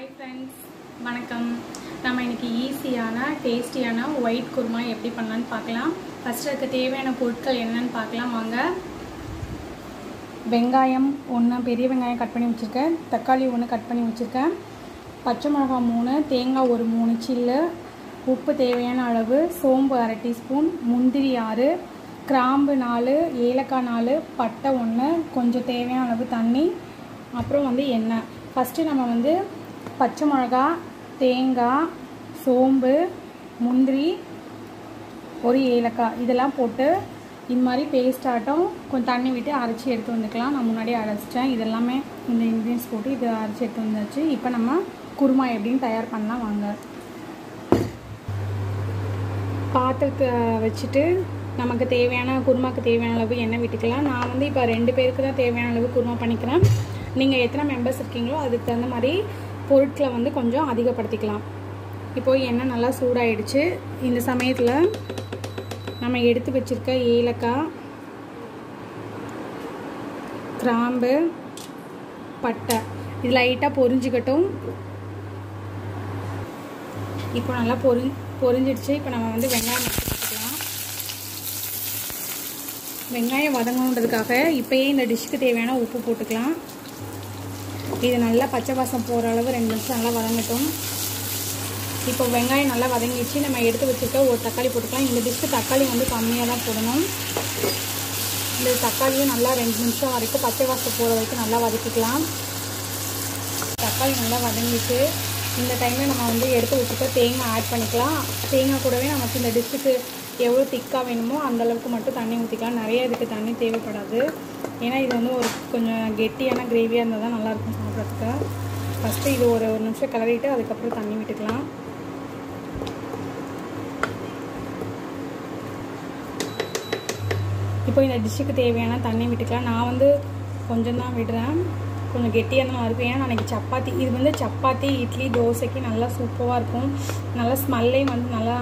Hi friends வணக்கம். நம்ம இன்றைக்கி ஈஸியான டேஸ்டியான ஒயிட் குருமா எப்படி பண்ணலான்னு பார்க்கலாம். ஃபஸ்ட்டு அதுக்கு தேவையான பொருட்கள் என்னன்னு பார்க்கலாம். வாங்க. வெங்காயம் ஒன்று பெரிய வெங்காயம் கட் பண்ணி வச்சுருக்கேன். தக்காளி ஒன்று கட் பண்ணி வச்சுருக்கேன். பச்சை மிளகாய் மூணு தேங்காய் ஒரு மூணு சில்லு. உப்பு தேவையான அளவு சோம்பு அரை டீஸ்பூன் முந்திரி ஆறு கிராம்பு நாலு ஏலக்காய் நாலு பட்டை ஒன்று கொஞ்சம் தேவையான அளவு தண்ணி அப்புறம் வந்து எண்ணெய். ஃபஸ்ட்டு நம்ம வந்து பச்சை மிளகா தேங்காய் சோம்பு முந்திரி ஒரு ஏலக்காய் இதெல்லாம் போட்டு இந்த மாதிரி பேஸ்ட் ஆட்டம் கொஞ்சம் தண்ணி விட்டு அரைச்சி எடுத்து வந்துக்கலாம். நான் முன்னாடியே அரைச்சிட்டேன். இதெல்லாமே இந்த இன்க்ரீடியன்ஸ் போட்டு இதை அரைச்சி எடுத்து வந்தாச்சு. இப்போ நம்ம குருமா எப்படின்னு தயார் பண்ணலாம். வாங்க. பாத்திரத்தை வச்சுட்டு நமக்கு தேவையான குருமாக்கு தேவையான அளவு எண்ணெய் விட்டுக்கலாம். நான் வந்து இப்போ ரெண்டு பேருக்கு தான் தேவையான அளவு குருமா பண்ணிக்கிறேன். நீங்கள் எத்தனை மெம்பர்ஸ் இருக்கீங்களோ அதுக்கு தகுந்த மாதிரி பொருட்களை வந்து கொஞ்சம் அதிகப்படுத்திக்கலாம். இப்போ எண்ணெய் நல்லா சூடாயிடுச்சு. இந்த சமயத்தில் நம்ம எடுத்து வச்சுருக்க ஏலக்காய் கிராம்பு பட்டை இது லைட்டாக பொரிஞ்சுக்கட்டும். இப்போ நல்லா பொரி பொரிஞ்சிடுச்சு. இப்போ நம்ம வந்து வெங்காயம் வச்சுக்கலாம். வெங்காயம் வதங்கணுன்றதுக்காக இப்போயே இந்த டிஷ்ஷுக்கு தேவையான உப்பு போட்டுக்கலாம். இது நல்லா பச்சை வாசம் போகிற அளவு ரெண்டு நிமிஷம் நல்லா வதங்கட்டும். இப்போ வெங்காயம் நல்லா வதங்கிடுச்சு. நம்ம எடுத்து வச்சுருக்க ஒரு தக்காளி போட்டுக்கலாம். இந்த டிஷ்க்கு தக்காளி வந்து கம்மியாக தான் போடணும். இந்த தக்காளியும் நல்லா ரெண்டு நிமிஷம் வரைக்கும் பச்சை வாசம் போகிற வரைக்கும் நல்லா வதக்கிக்கலாம். தக்காளி நல்லா வதங்கிட்டு இந்த டைமில் நம்ம வந்து எடுத்து வச்சுக்க தேங்காய் ஆட் பண்ணிக்கலாம். தேங்காய் கூடவே நமக்கு இந்த டிஷ்ஷுக்கு எவ்வளோ திக்காக வேணுமோ அந்தளவுக்கு மட்டும் தண்ணி ஊற்றிக்கலாம் நிறைய இதுக்கு தண்ணி தேவைப்படாது. ஏன்னா இது வந்து ஒரு கொஞ்சம் கெட்டியான கிரேவியாக இருந்தால் தான் நல்லாயிருக்கும் சாப்பிட்றதுக்கு. ஃபஸ்ட்டு இது ஒரு ஒரு நிமிஷம் கிளறிட்டு அதுக்கப்புறம் தண்ணி விட்டுக்கலாம். இப்போ இந்த டிஷ்ஷுக்கு தேவையான தண்ணி விட்டுக்கலாம். நான் வந்து கொஞ்சம் தான் விடுறேன். கொஞ்சம் கெட்டியாக தான் இருக்கும். ஏன்னா அன்றைக்கி சப்பாத்தி இது வந்து சப்பாத்தி இட்லி தோசைக்கு நல்லா சூப்பராக இருக்கும். நல்லா ஸ்மெல்லே வந்து நல்லா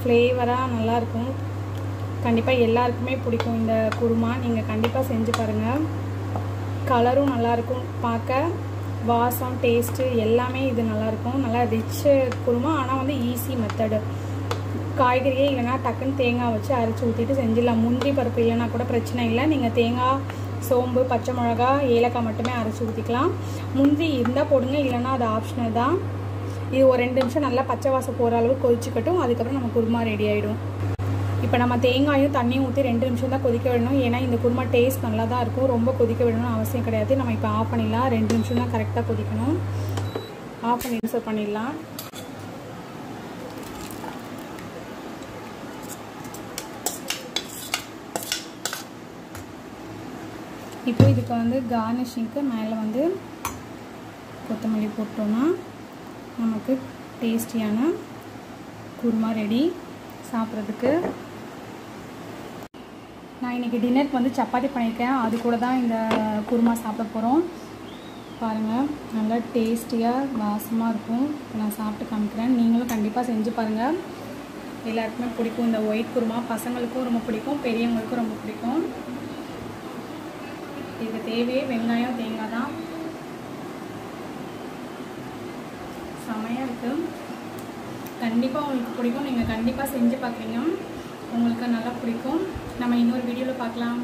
ஃப்ளேவராக நல்லாயிருக்கும் கண்டிப்பாக எல்லாருக்குமே பிடிக்கும் இந்த குருமா. நீங்கள் கண்டிப்பாக செஞ்சு பாருங்கள் கலரும் நல்லாயிருக்கும் பார்க்க வாசம் டேஸ்ட்டு எல்லாமே இது நல்லாயிருக்கும் நல்லா ரிச்சு குருமா. ஆனால் வந்து ஈஸி மெத்தடு காய்கறியே இல்லைனா டக்குன்னு தேங்காய் வச்சு அரைச்சி ஊற்றிட்டு செஞ்சிடலாம். முந்திரி பருப்பு இல்லைனா கூட பிரச்சனை இல்லை. நீங்கள் தேங்காய் சோம்பு பச்சை மிளகா ஏலக்காய் மட்டுமே அரைச்சி ஊற்றிக்கலாம் முந்திரி இருந்தால் போடுங்க. இல்லைனா அது ஆப்ஷனல் தான். இது ஒரு ரெண்டு நிமிஷம் நல்லா பச்சை வாசம் போகிற அளவு கொதிச்சுக்கட்டும். அதுக்கப்புறம் நம்ம குருமா ரெடி ஆகிடும் இப்போ நம்ம தேங்காயும் தண்ணியும் ஊற்றி ரெண்டு நிமிஷம் தான் கொதிக்க விடணும். ஏன்னா இந்த குருமா டேஸ்ட் நல்லா தான் இருக்கும். ரொம்ப கொதிக்க விடணும்னு அவசியம் கிடையாது. நம்ம இப்போ ஆஃப் பண்ணிடலாம். ரெண்டு நிமிஷம் தான் கரெக்டாக கொதிக்கணும். ஆஃப் பண்ணி சர்வ் பண்ணிடலாம். இப்போ இதுக்கு வந்து கார்னிஷிங்க்கு மேலே வந்து கொத்தமல்லி போட்டோன்னா நமக்கு டேஸ்டியான குருமா ரெடி சாப்பிட்றதுக்கு. நான் இன்றைக்கி டின்னருக்கு வந்து சப்பாத்தி பண்ணியிருக்கேன். அது கூட தான் இந்த குருமா சாப்பிட போகிறோம் பாருங்கள் நல்லா டேஸ்டியாக வாசமாக இருக்கும். நான் சாப்பிட்டு காமிக்கிறேன். நீங்களும் கண்டிப்பாக செஞ்சு பாருங்கள் எல்லாருக்குமே பிடிக்கும். இந்த ஒயிட் குருமா பசங்களுக்கும் ரொம்ப பிடிக்கும். பெரியவங்களுக்கும் ரொம்ப பிடிக்கும். இதுக்கு தேவையே வெங்காயம் தேங்காய் தான். செம்மையாக இருக்குது கண்டிப்பாக உங்களுக்கு பிடிக்கும். நீங்கள் கண்டிப்பாக செஞ்சு பார்க்குறீங்க உங்களுக்கு நல்லா பிடிக்கும். நம்ம இன்னொரு வீடியோவில் பார்க்கலாம்